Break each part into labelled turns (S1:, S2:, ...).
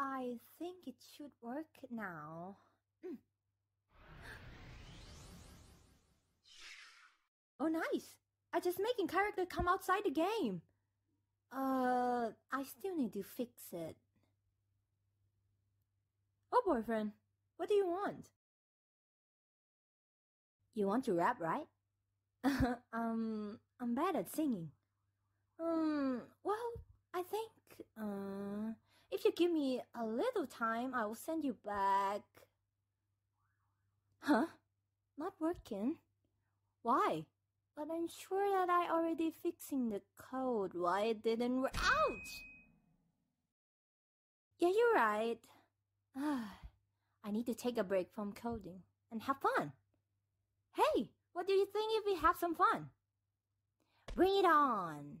S1: I think it should work now. Mm. Oh, nice! I just making character come outside the game. Uh, I still need to fix it. Oh, boyfriend, what do you want? You want to rap, right? um, I'm bad at singing. Um, well, I think, uh, if you give me a little time, I will send you back. Huh? Not working? Why? But I'm sure that I already fixing the code. Why it didn't work? Ouch! Yeah, you're right. I need to take a break from coding and have fun. Hey, what do you think if we have some fun? Bring it on!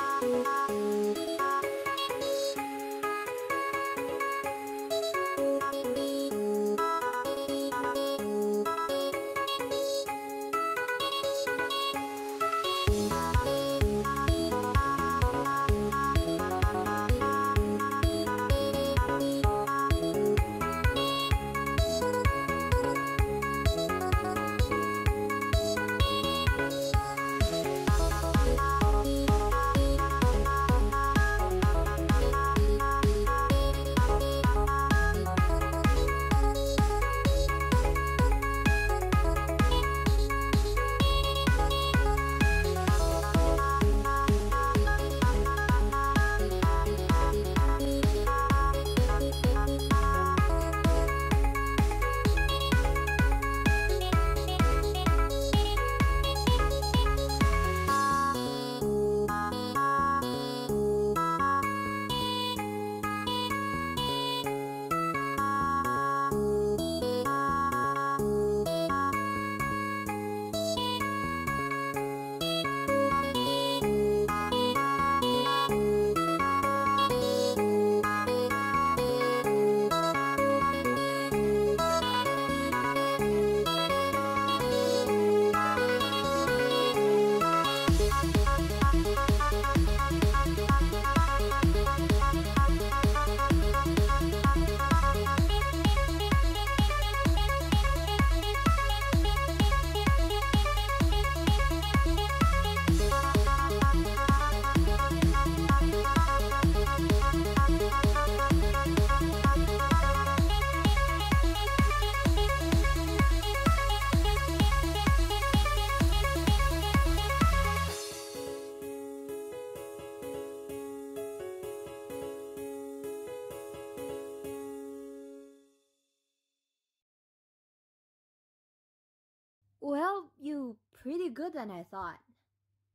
S1: Pretty good than I thought.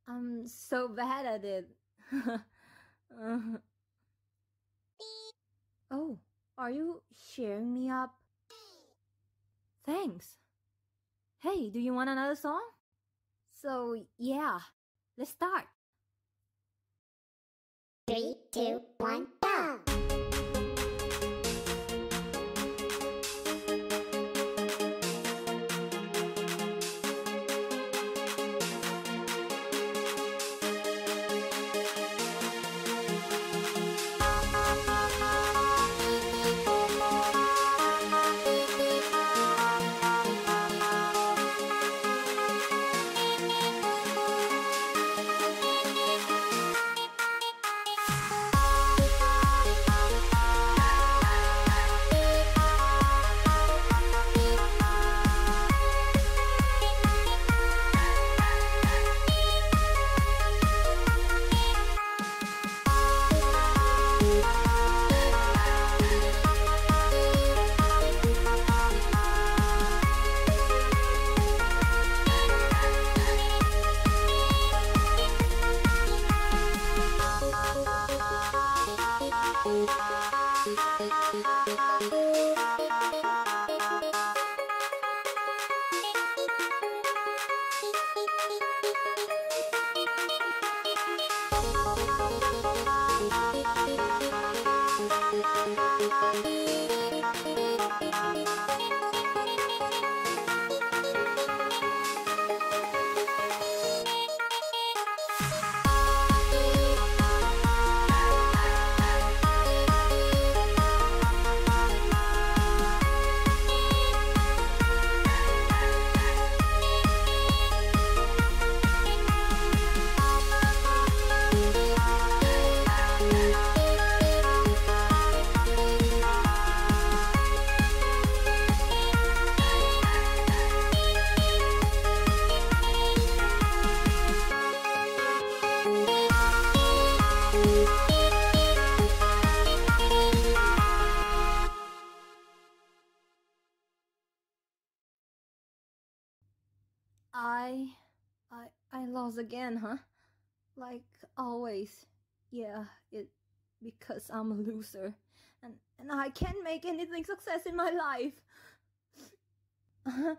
S1: I'm so bad at it. Oh, are you cheering me up? Thanks. Hey, do you want another song? So, yeah, let's start.
S2: Three, two, one, go!
S1: I'm a loser. And, and I can't make anything success in my life.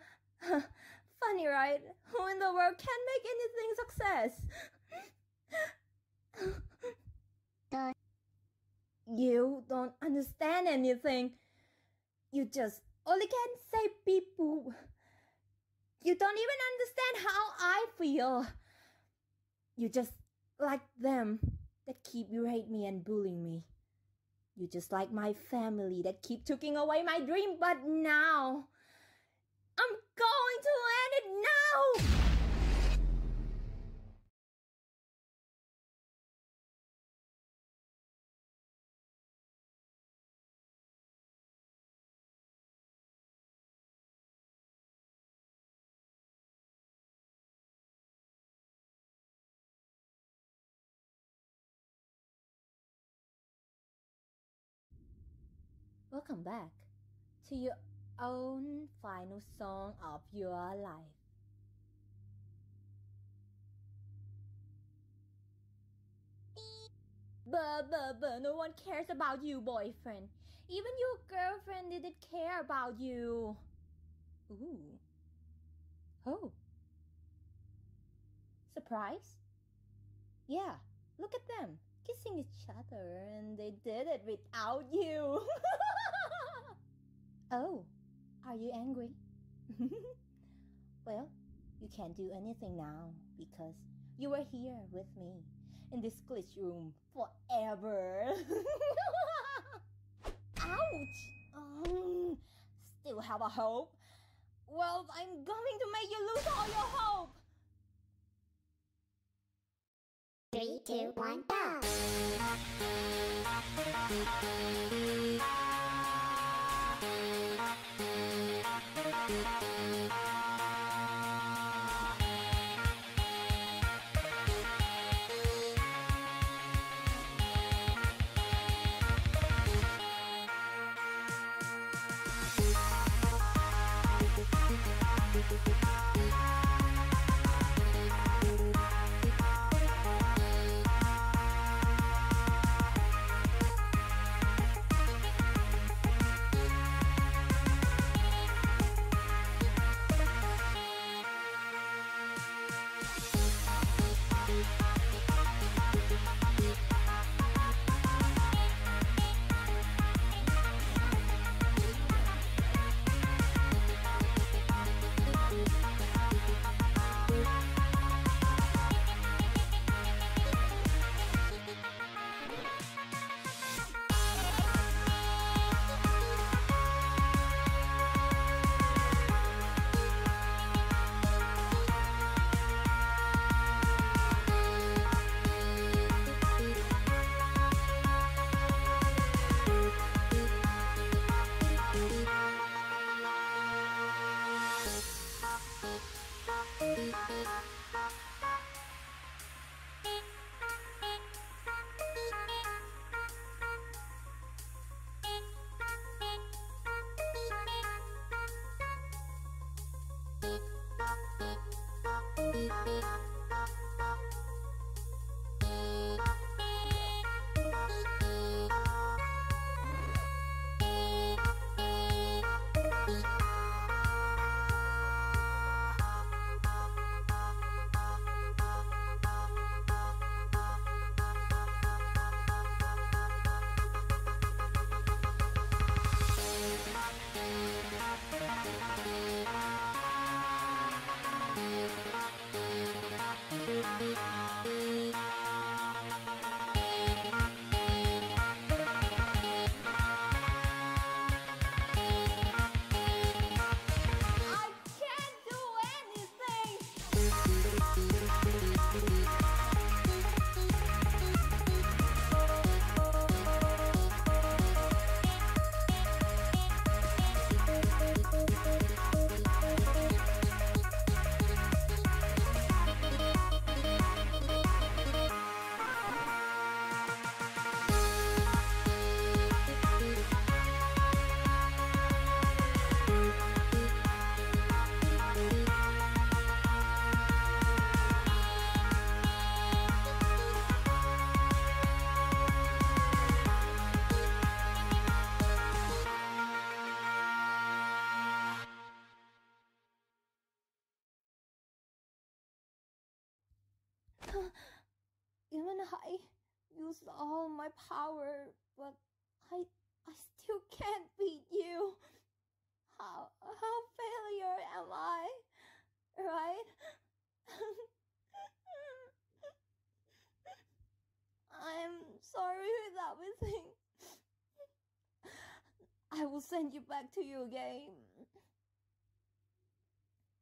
S1: Funny, right? Who in the world can make anything success? You don't understand anything. You just only can say people. You don't even understand how I feel. You just like them that keep berate me and bullying me. You just like my family that keep taking away my dream, but now I'm going to end it now. Welcome back to your own final song of your life. But, but, but, no one cares about you, boyfriend. Even your girlfriend didn't care about you. Ooh. Oh. Surprise? Yeah, look at them kissing each other and they did it without you. oh, are you angry? well, you can't do anything now because you were here with me in this glitch room forever. Ouch! Um, still have a hope? Well, I'm going to make you lose all your hope.
S2: Three, two, one, go! Thank you.
S1: and I used all my power, but I I still can't beat you. How how failure am I? Right? I'm sorry with everything. I will send you back to your game.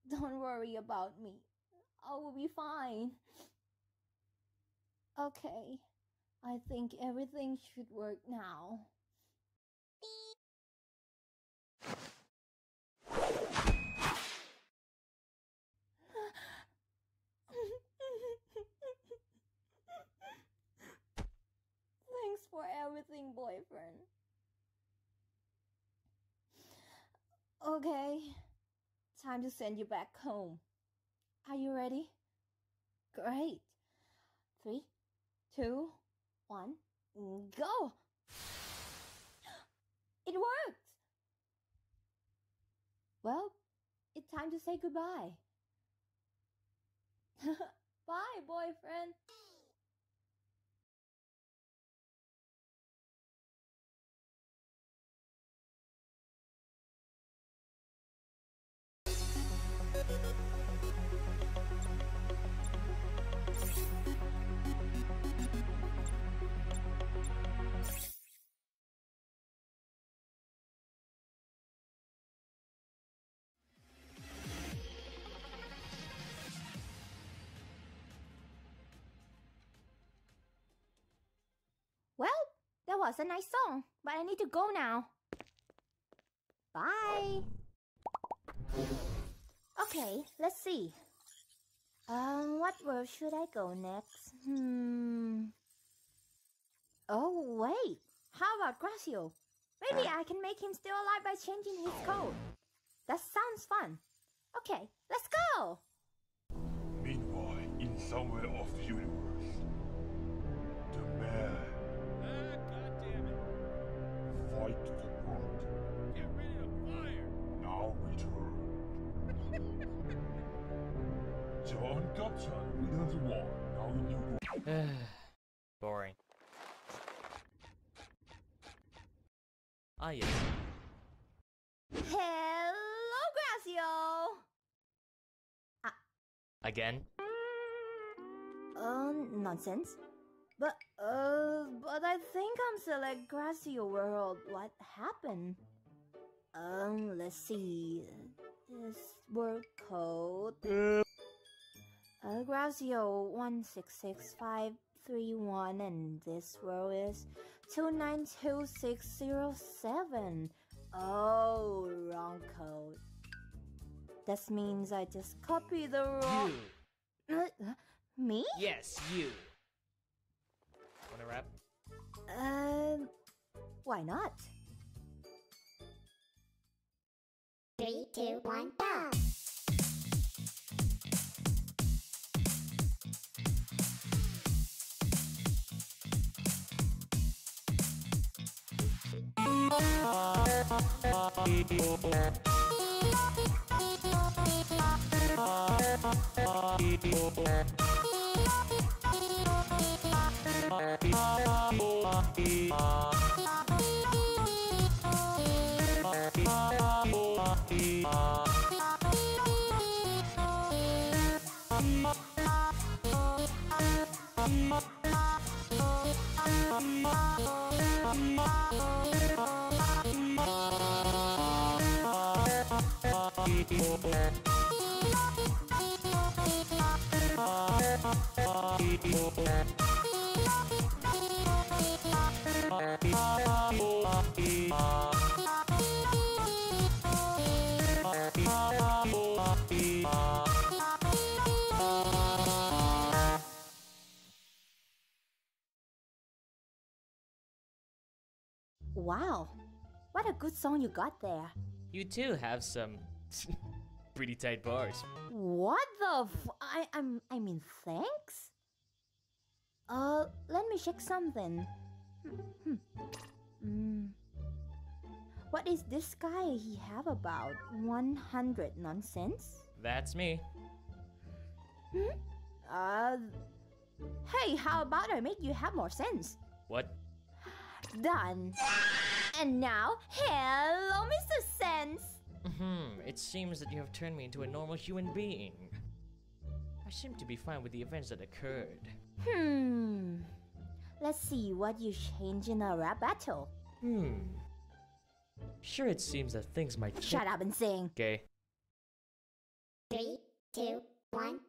S1: Don't worry about me. I will be fine. Okay, I think everything should work now. Thanks for everything, boyfriend. Okay, time to send you back home. Are you ready? Great. Three, two, one, go! It worked! Well, it's time to say goodbye. Bye, boyfriend. That was a nice song, but I need to go now. Bye. Okay, let's see. Um, what world should I go next? Hmm. Oh, wait. How about Garcello? Maybe I can make him still alive by changing his code. That sounds fun. Okay, let's go!
S3: Meanwhile, in somewhere of the fight the world
S4: Get ready to fire.
S3: now returned. John Gutson returns the war now in new
S5: Boring. Ah, yes.
S1: Hello, Garcello!
S5: Again?
S1: Uh, nonsense. But, uh, but I think I'm still select Garcello World. What happened? Um, let's see. This world code. Uh, Garcello 1666531 and this world is 292607. Oh, wrong code. That means I just copied the wrong.
S5: You.
S1: Uh, me?
S5: Yes, you. Wanna?
S1: Um, why not?
S2: Three, two, one, go!
S1: ma ma ma ma Wow, what a good song you got there.
S5: You too have some pretty tight bars.
S1: What the f- I, I'm, I mean, thanks? Uh, let me check something. Hmm, hmm. Mm. What is this guy he have about 100 nonsense?
S5: That's me. Hmm?
S1: Uh, Hey, how about I make you have more sense?
S5: What?
S1: Done. And now, hello, Mr. Sense.
S5: Hmm, it seems that you have turned me into a normal human being. I seem to be fine with the events that occurred.
S1: Hmm. Let's see what you change in a rap battle.
S5: Hmm. Sure, it seems that things might.
S1: Shut up and sing.
S5: Okay.
S2: Three, two, one,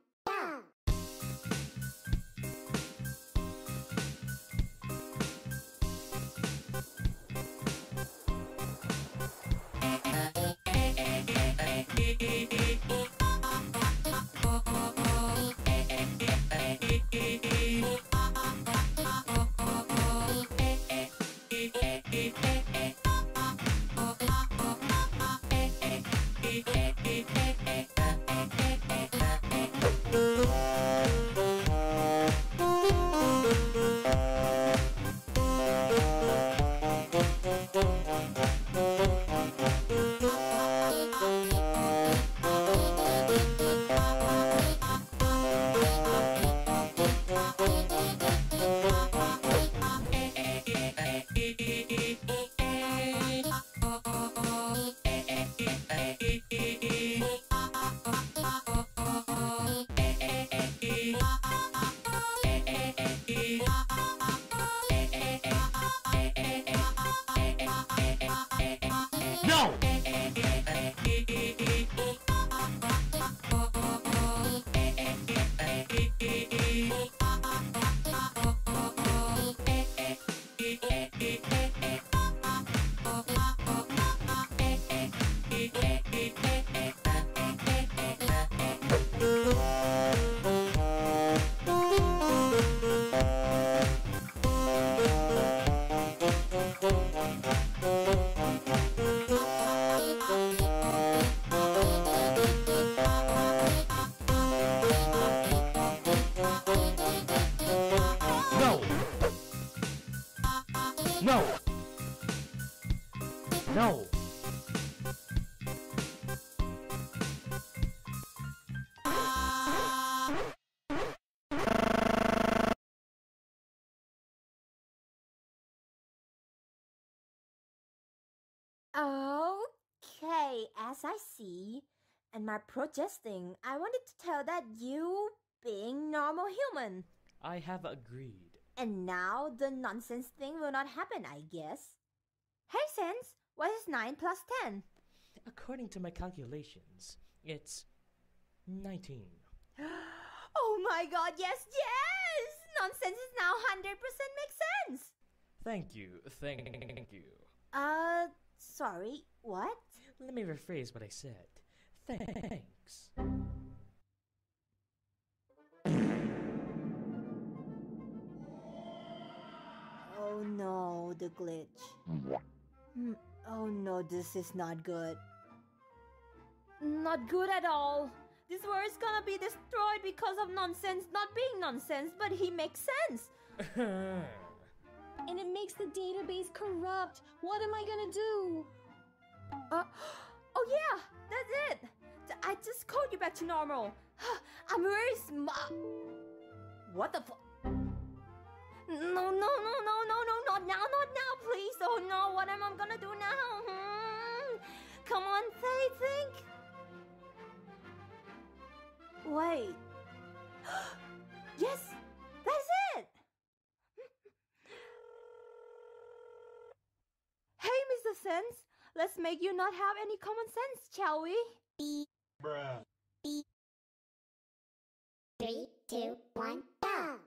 S1: as I see, and my protesting, I wanted to tell that you being normal human.
S5: I have agreed.
S1: And now the nonsense thing will not happen, I guess. Hey, Sense, what is 9 plus 10?
S5: According to my calculations, it's 19.
S1: Oh my god, yes, yes! Nonsense is now 100% makes sense!
S5: Thank you, thank you.
S1: Uh, sorry, what?
S5: Let me rephrase what I said. Thanks.
S1: Oh no, the glitch. Hmm, Oh no, this is not good. Not good at all. This world is gonna be destroyed because of nonsense not being nonsense, but he makes sense.
S6: and it makes the database corrupt. What am I gonna do?
S1: Uh, oh yeah, that's it. I just called you back to normal. I'm very smart. What the fu- No, no, no, no, no, no, not now, not now, please. Oh no, what am I gonna do now? Hmm. Come on, say, think. Wait. Let's make you not have any common sense, shall we?
S3: Bruh.
S2: Three, two, one, go!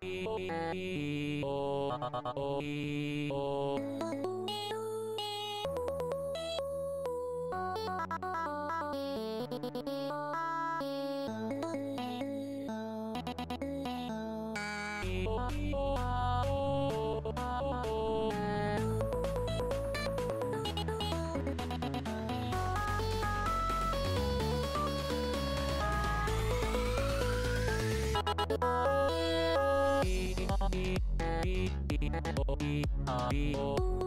S5: Adiós.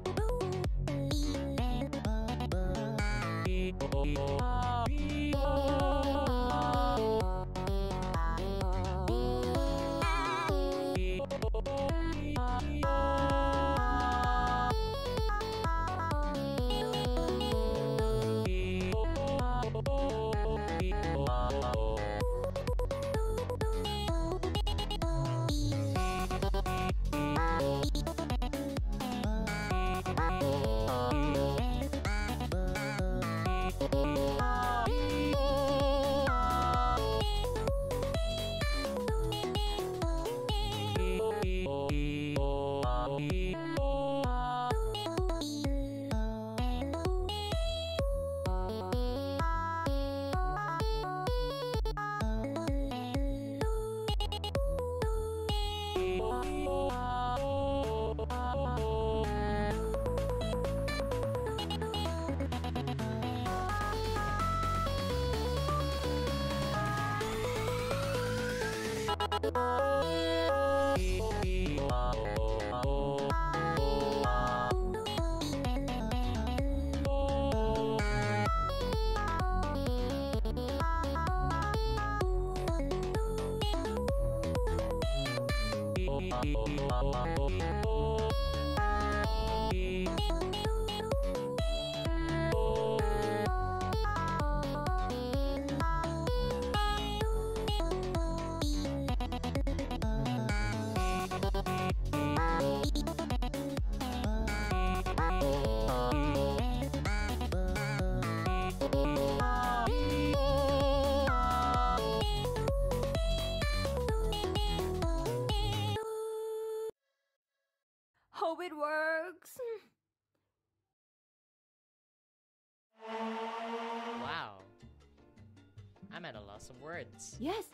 S5: I'm at a loss of words.
S1: Yes.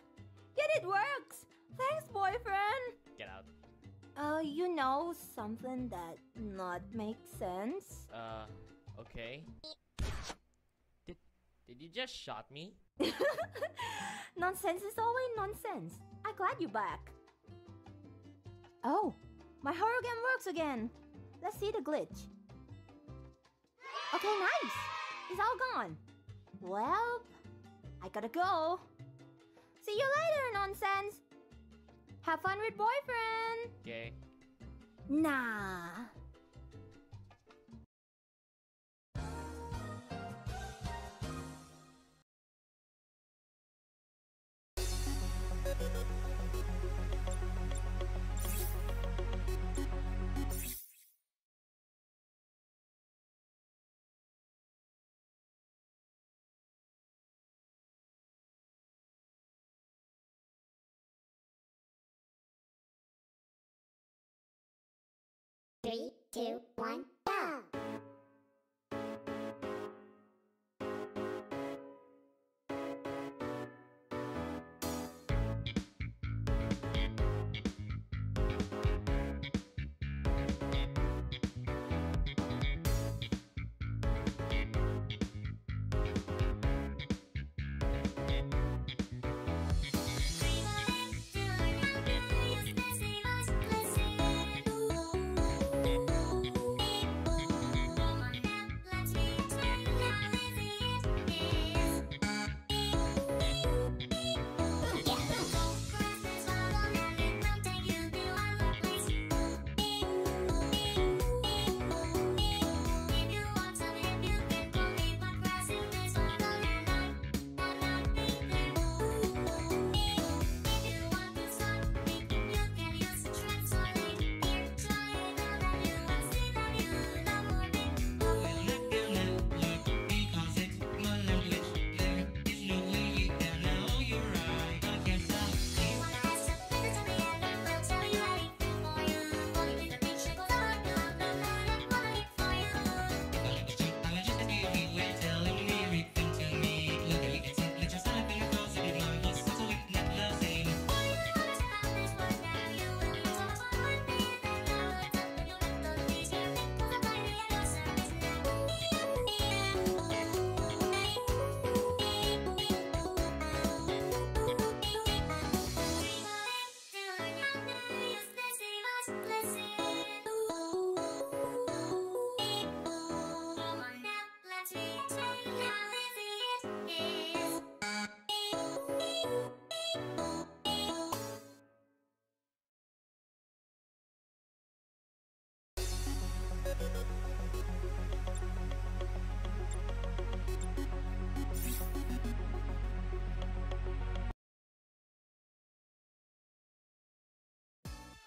S1: Yet it works. Thanks, boyfriend.
S5: Get out.
S1: Uh, you know something that not makes sense?
S5: Uh, okay. Did did you just shot me?
S1: nonsense is always nonsense. I'm glad you're back. Oh, my hologram works again. Let's see the glitch. Okay, nice. It's all gone. Well, I gotta go. See you later, nonsense. Have fun with boyfriend.
S5: Okay.
S1: Nah.
S2: Three, two, one,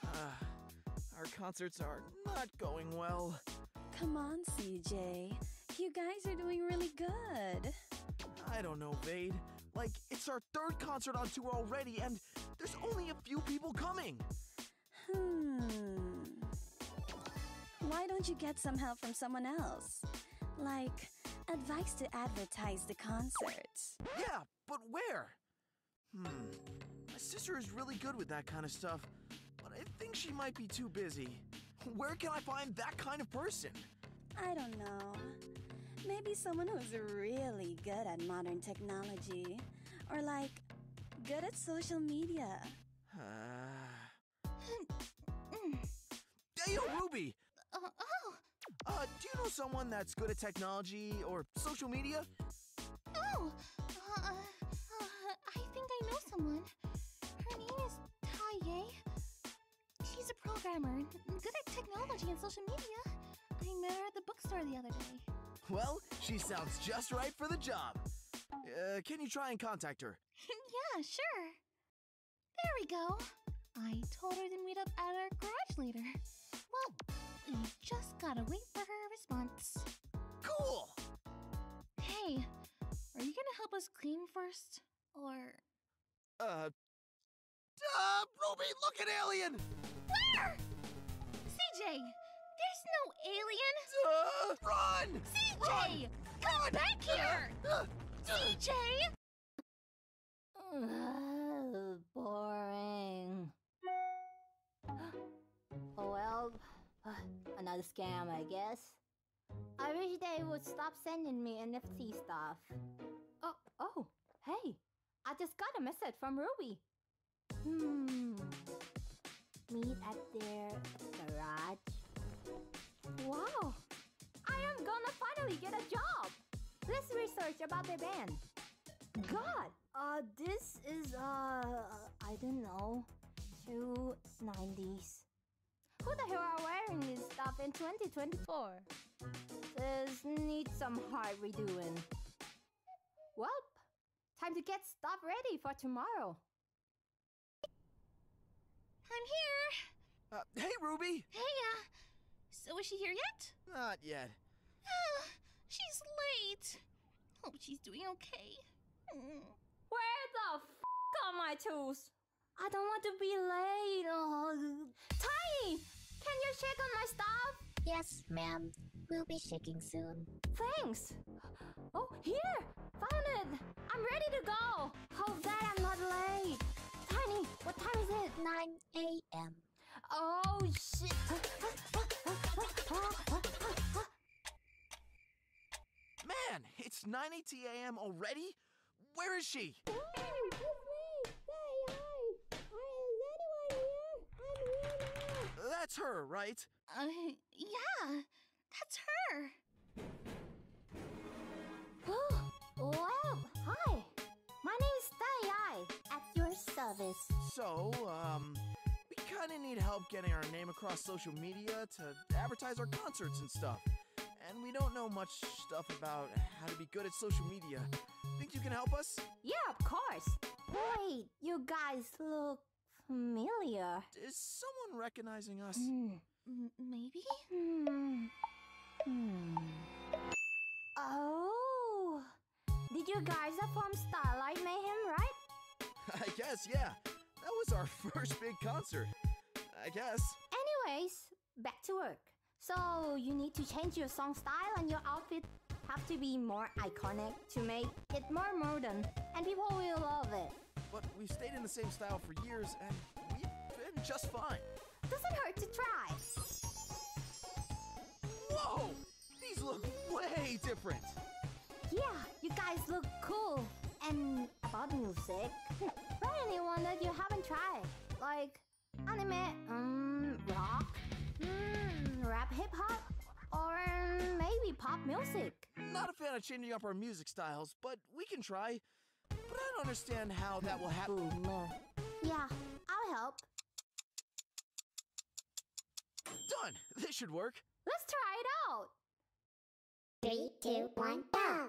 S7: Ah, our concerts are not going well.
S6: Come on, CJ. You guys are doing really good.
S7: I don't know, Vade. Like, it's our third concert on tour already, and there's only a few people coming.
S6: Don't you get some help from someone else? Like, advice to advertise the concerts.
S7: Yeah, but where? Hmm. My sister is really good with that kind of stuff, but I think she might be too busy. Where can I find that kind of person?
S6: I don't know. Maybe someone who's really good at modern technology. Or like, good at social media.
S7: Someone that's good at technology or social media?
S6: oh, uh, uh, I think I know someone. Her name is Taye. She's a programmer, good at technology and social media. I met her at the bookstore the other day.
S7: Well, she sounds just right for the job. Uh, can you try and contact her?
S6: yeah, sure. There we go. I told her to meet up at our garage later. Well, we just gotta wait for her response.
S7: Cool!
S6: Hey, are you gonna help us clean first? Or.
S7: Uh, uh, Ruby, look at Alien!
S6: Where? CJ! There's no alien!
S7: Uh, run!
S6: CJ! Come back here!
S7: Uh,
S6: CJ!
S1: Ugh, boring. oh well, another scam, I guess. I wish they would stop sending me NFT stuff. Oh, oh, hey, I just got a message from Ruby. Hmm. Meet at their garage. Wow, I am gonna finally get a job. Let's research about the band. God, uh, this is, uh, I don't know, two 90s. Who the hell are wearing this stuff in 2024? This needs some hard redoing. Well, time to get stuff ready for tomorrow.
S6: I'm here!
S7: uh, hey, Ruby!
S6: Hey, uh, so is she here yet?
S7: Not yet.
S6: Ah, she's late. Hope she's doing okay. Mm.
S1: Where the f are my tools? I don't want to be late. Oh. Tiny, can you check on my stuff?
S2: Yes, ma'am. We'll be shaking soon.
S1: Thanks. Oh, here! Found it! I'm ready to go! Hope that I'm not late. Tiny, what time is it?
S2: 9 a.m.
S1: Oh, shit!
S7: Man, it's 9:80 a.m. already? Where is she?
S1: Hey, it's me! Say hi! Hi, is anyone here? I'm here now!
S7: That's her, right?
S6: Uh, yeah, that's her.
S1: well, hi! My name is Dai
S2: At your service.
S7: So, um, we kinda need help getting our name across social media to advertise our concerts and stuff. And we don't know much stuff about how to be good at social media. Think you can help us?
S1: Yeah, of course. Wait, you guys look familiar.
S7: Is someone recognizing us?
S1: Hmm.
S6: M- maybe?
S1: Hmm. Hmm. Oh. Did you guys are from Starlight Mayhem, right?
S7: I guess, yeah. That was our first big concert. I guess.
S1: Anyways, back to work. So you need to change your song style and your outfit have to be more iconic to make it more modern and people will love it.
S7: But we've stayed in the same style for years and we've been just fine.
S1: Doesn't hurt to try.
S7: Whoa! These look way different.
S1: Yeah, you guys look cool. And about music, try anyone that you haven't tried. Like anime, um, rock, mm, rap hip hop, or maybe pop music.
S7: Not a fan of changing up our music styles, but we can try. But I don't understand how that will happen.
S1: Yeah, I'll help.
S7: Done! This should work.
S1: Let's try it out.
S2: Three, two, one, go!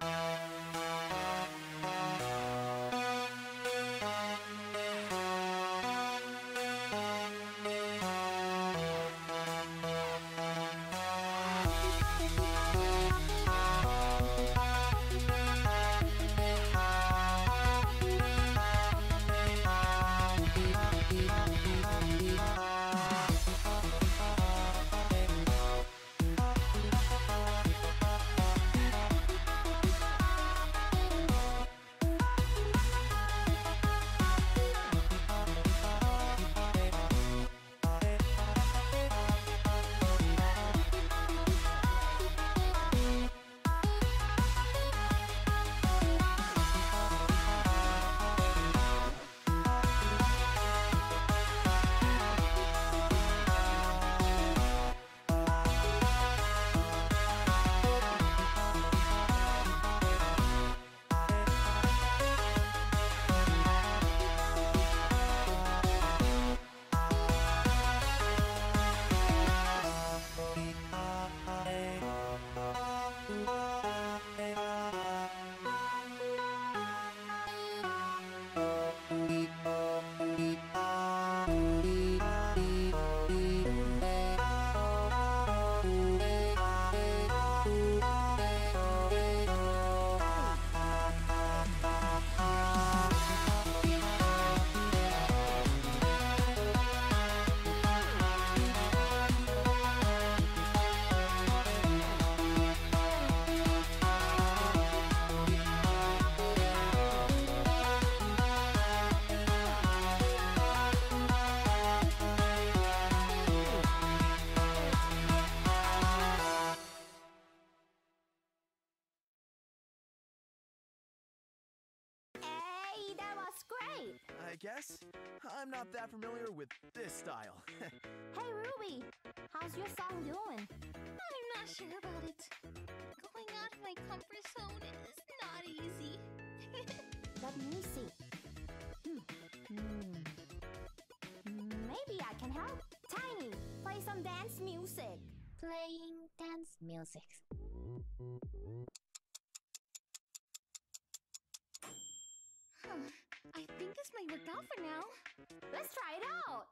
S7: I guess. I'm not that familiar with this style.
S1: Hey, Ruby, how's your song doing?
S6: I'm not sure about it. Going out of my comfort zone is not easy.
S1: Let me see. Hmm. Hmm. Maybe I can help. Tiny, play some dance music.
S2: Playing dance music.
S6: Out for now.
S1: Let's try it out.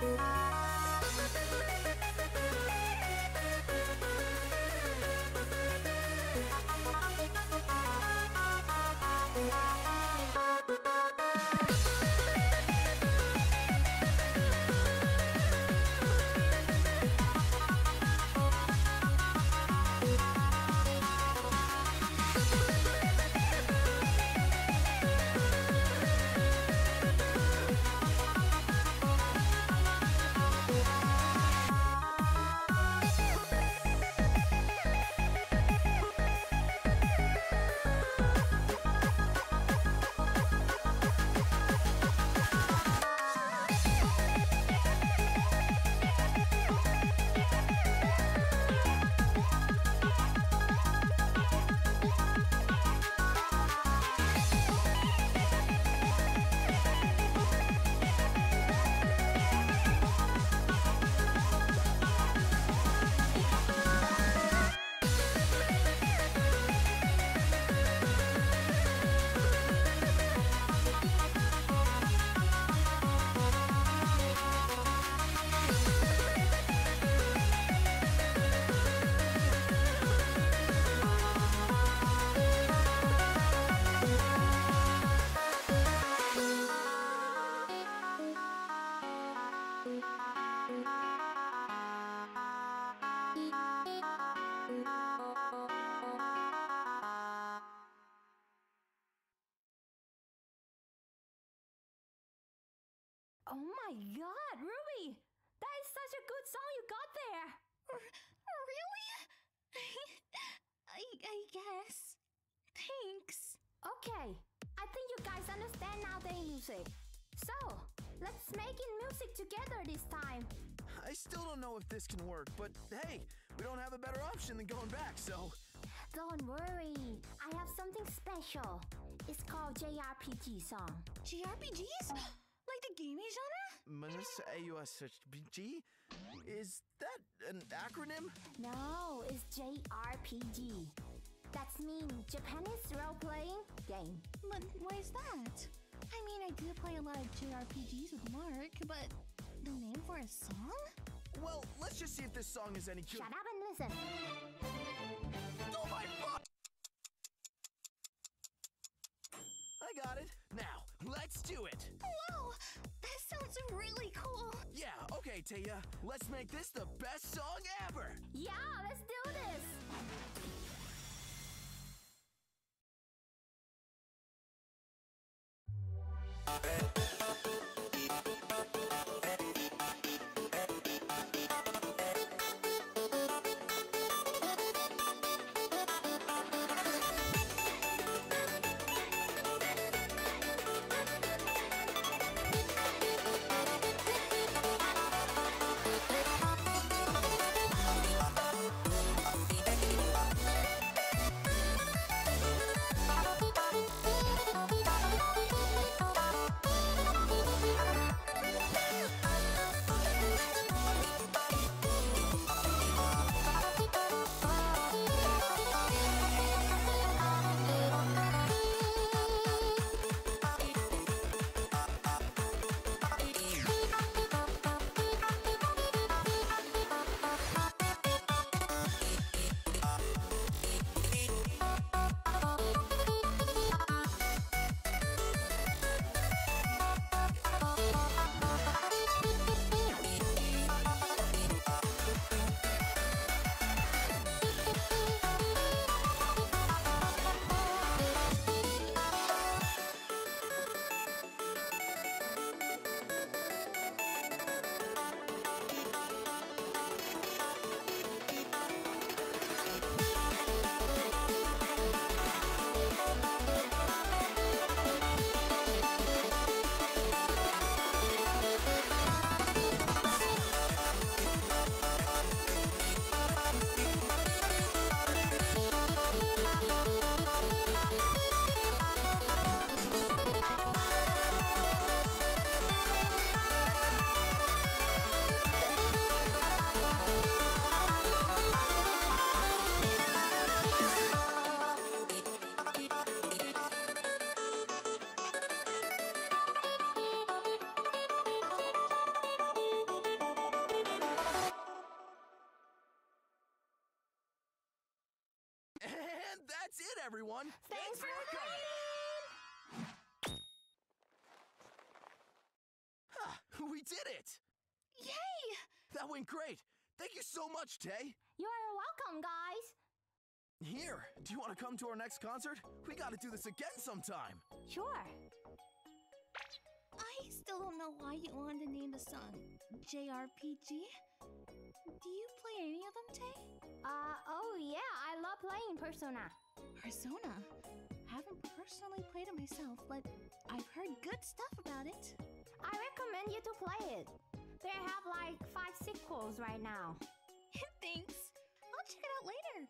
S1: Oh Okay, I think you guys understand now the music. So, let's make it music together this time.
S7: I still don't know if this can work, but hey, we don't have a better option than going back, so.
S1: Don't worry, I have something special. It's called JRPG song.
S6: JRPGs? like the gaming genre?
S7: Manus AUSHBG? Is that an acronym?
S1: No, it's JRPG. That's mean Japanese role-playing game.
S6: But why is that? I mean, I do play a lot of JRPGs with Mark, but the name for a song?
S7: Well, let's just see if this song is any good.
S1: Shut up and listen.
S7: Oh my fuck! I got it. Now, let's do it.
S6: Wow, that sounds really cool.
S7: Yeah, okay, Taya. Let's make this the best song ever.
S1: Yeah, let's do this.
S2: Thank
S7: everyone.
S1: Thanks for
S7: Ha, we did it.
S6: Yay!
S7: That went great. Thank you so much, Tay.
S1: You're welcome, guys.
S7: Here, do you want to come to our next concert? We got to do this again sometime.
S1: Sure.
S6: I still don't know why you wanted to name the song JRPG. Do you play any of them, Tay?
S1: Uh, oh yeah, I love playing Persona.
S6: Persona. Haven't personally played it myself, but I've heard good stuff about it.
S1: I recommend you to play it. They have like five sequels right now.
S6: Thanks. I'll check it out later.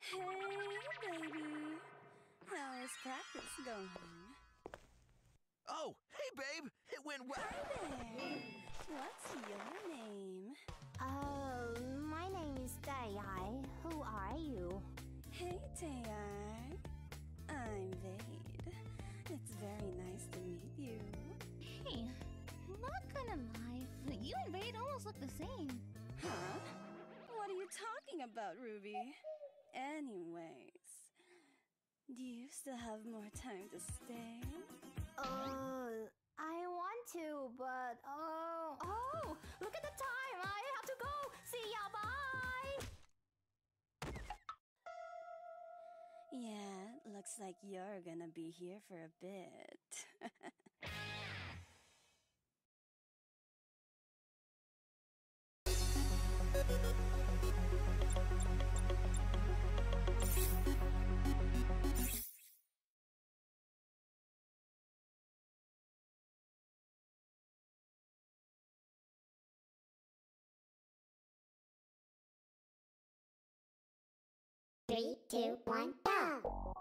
S8: Hey, baby. How is practice going?
S6: Almost look the same.
S8: Huh? What are you talking about, Ruby? Anyways, do you still have more time to stay?
S1: Uh, I want to, but oh, oh, look at the time. I have to go. See ya. Bye.
S8: Yeah, looks like you're gonna be here for a bit.
S2: two, one, go!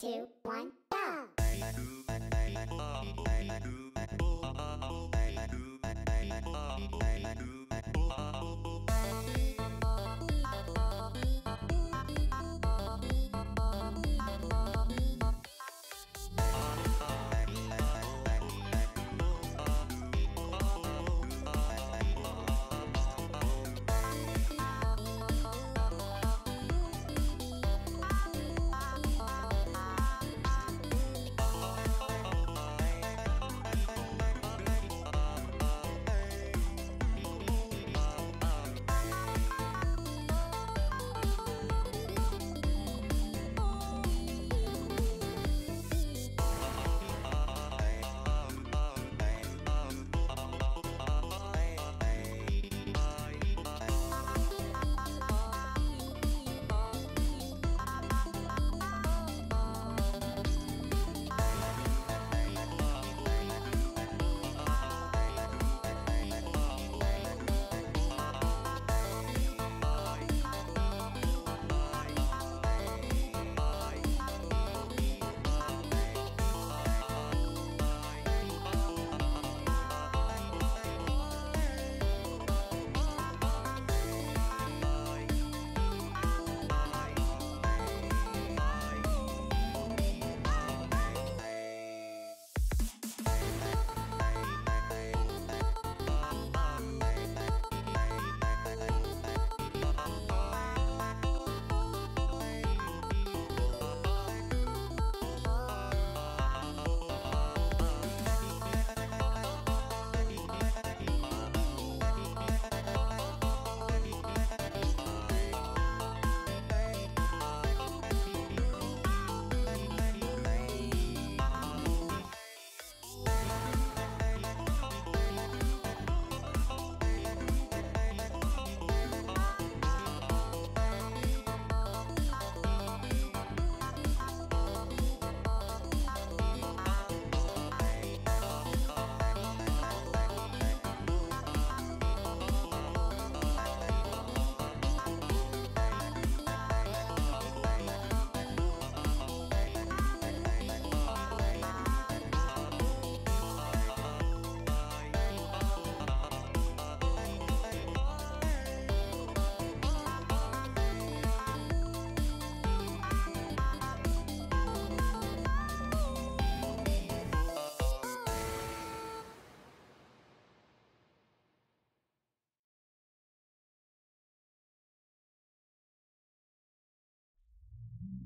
S9: Two,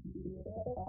S9: Yeah.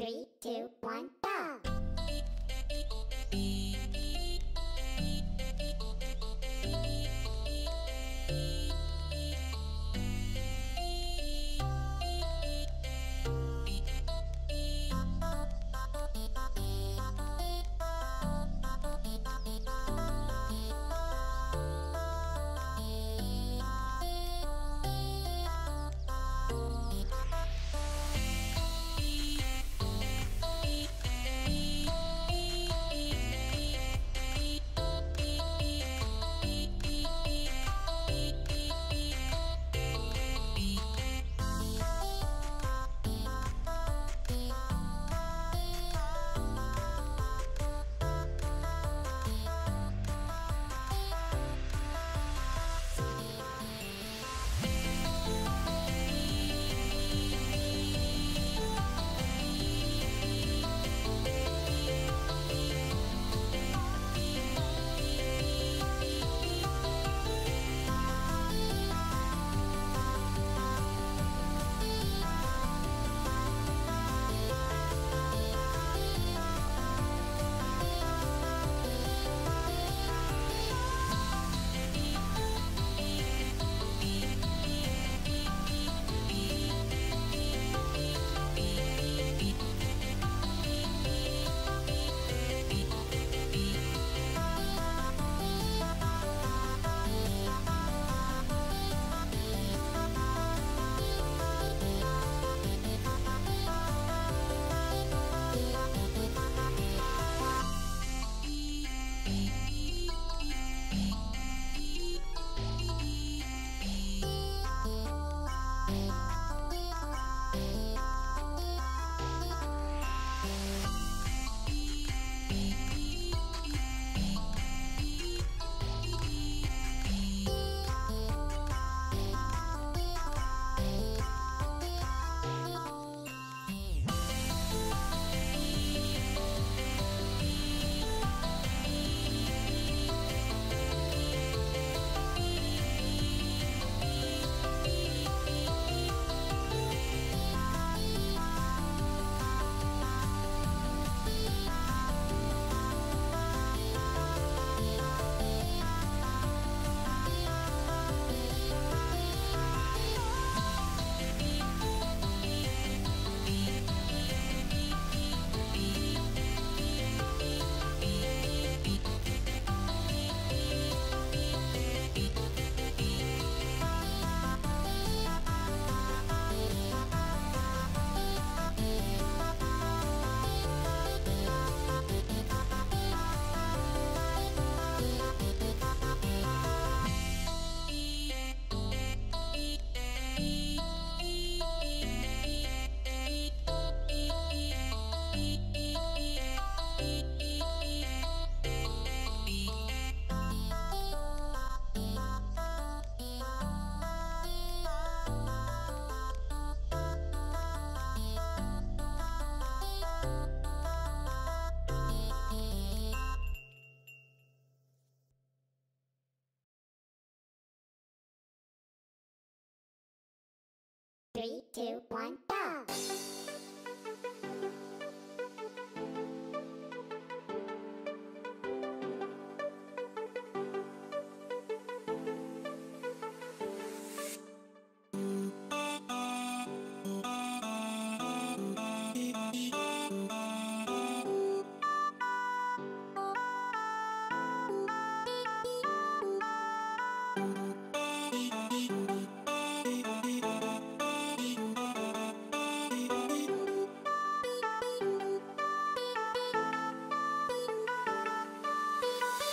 S9: Three, two,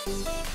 S10: Let's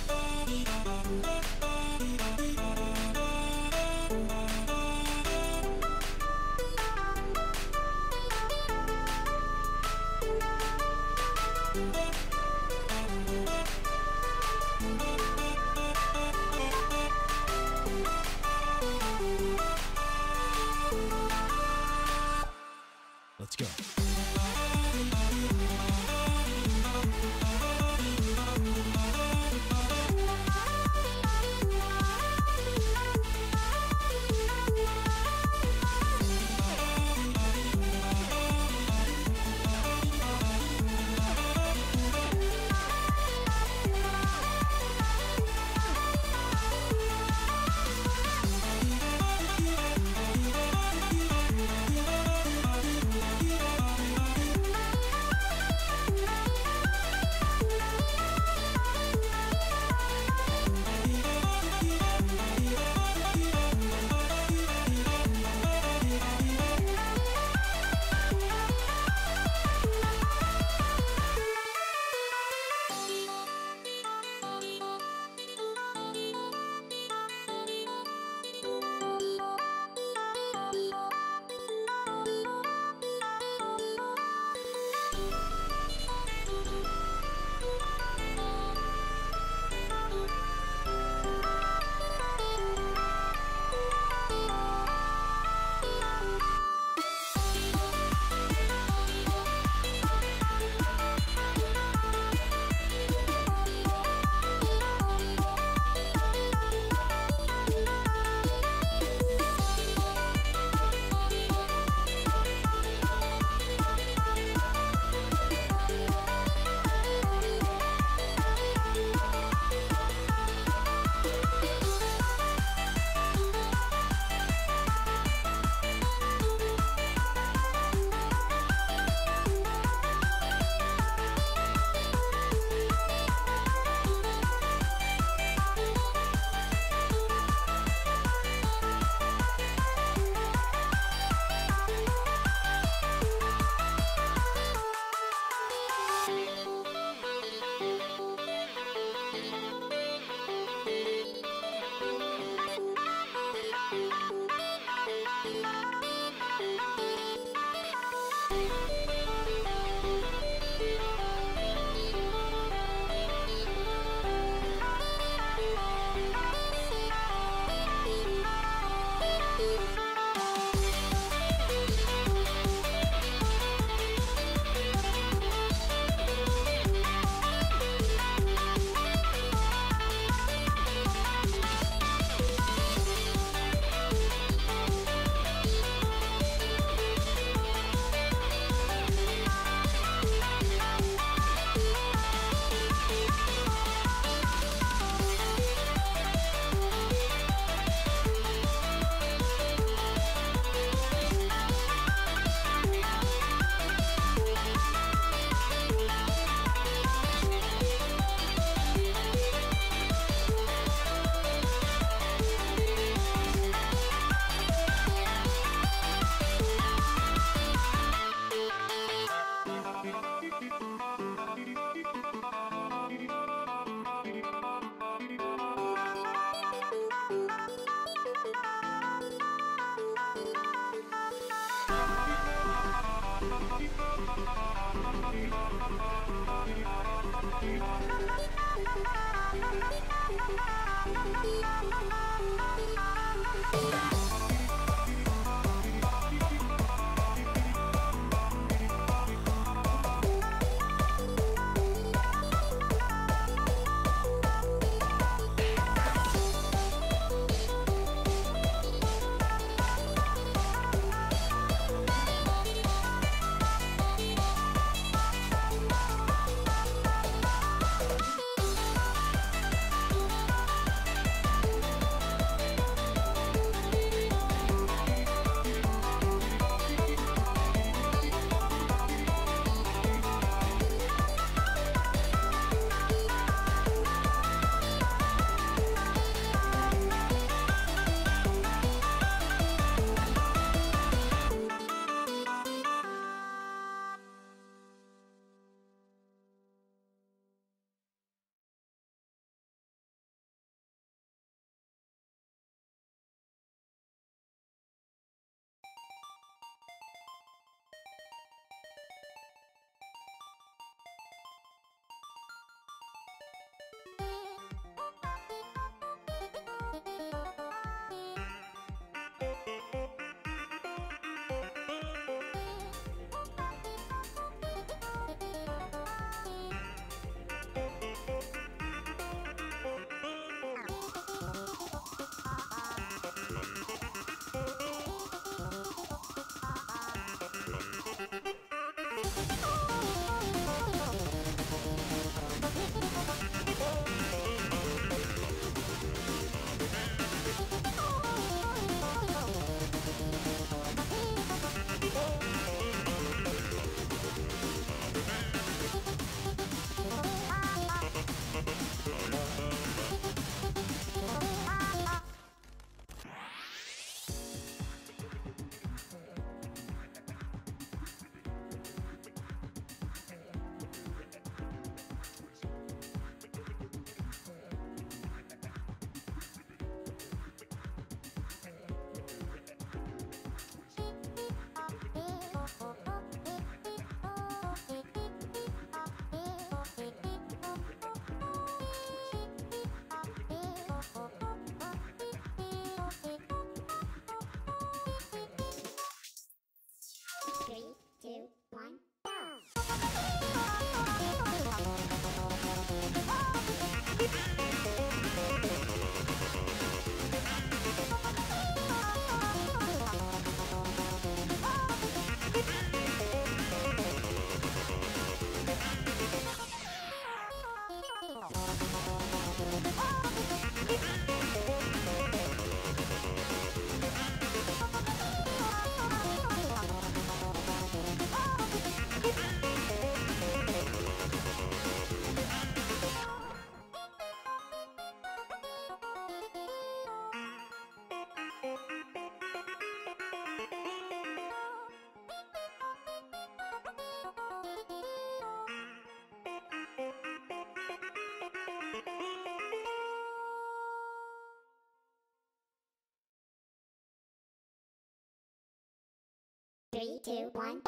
S9: Three, two, one,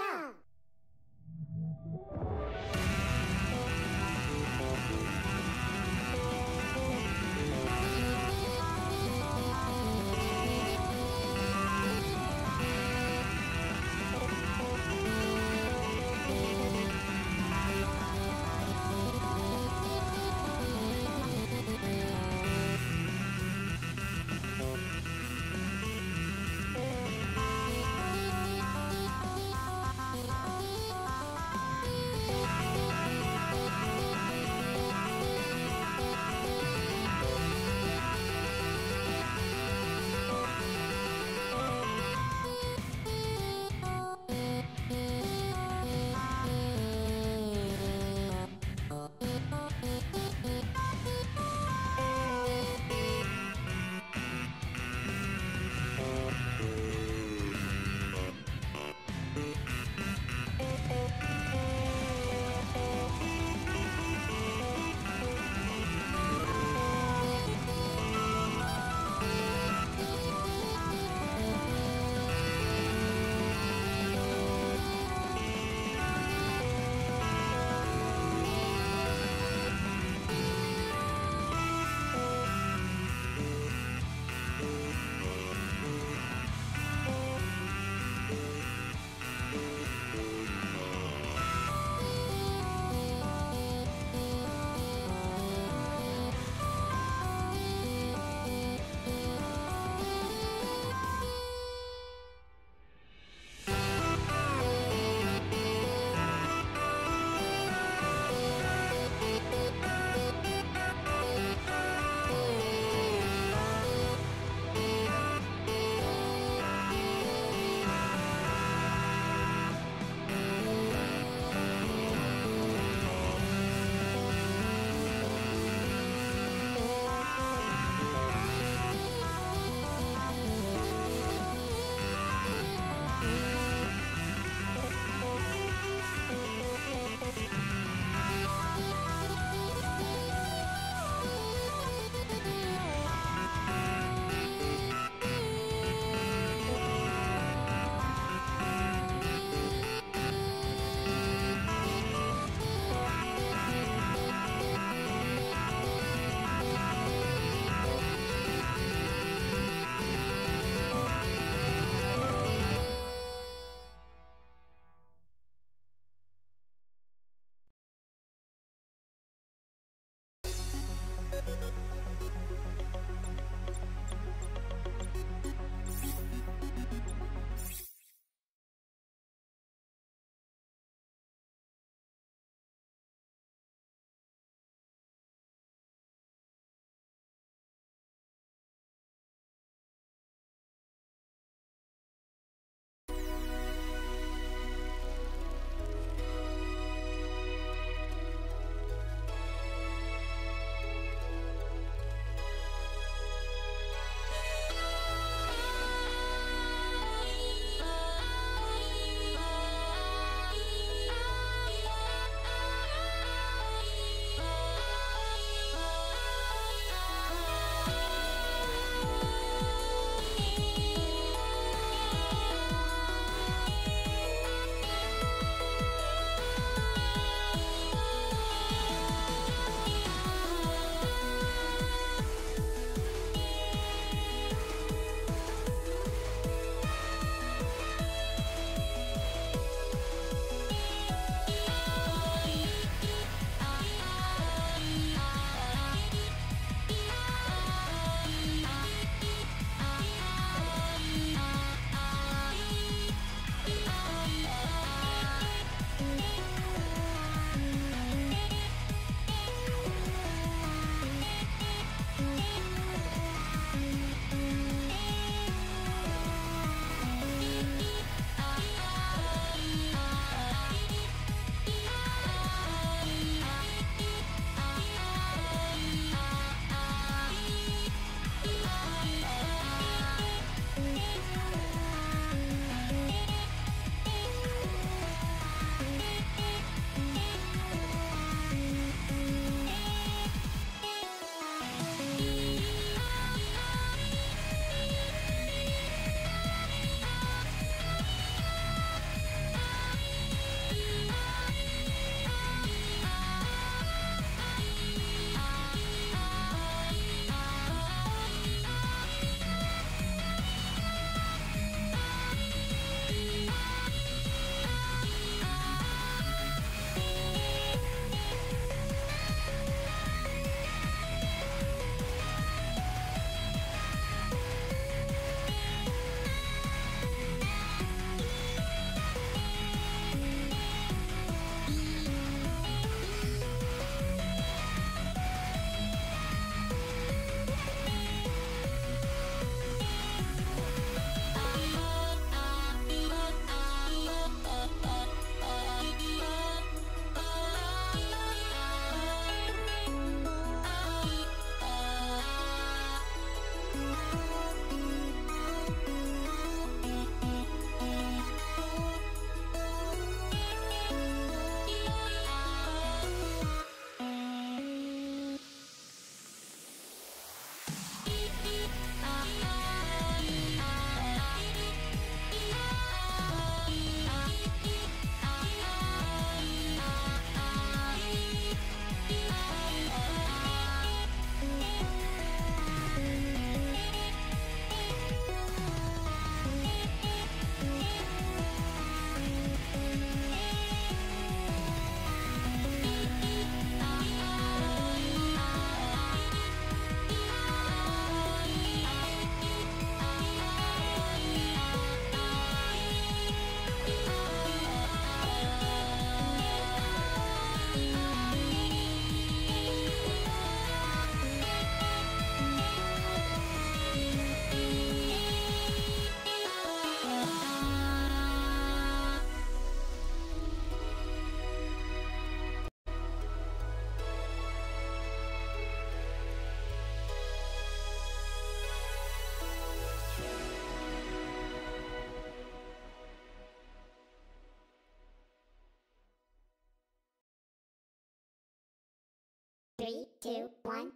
S9: two, one,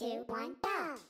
S9: two, one, go!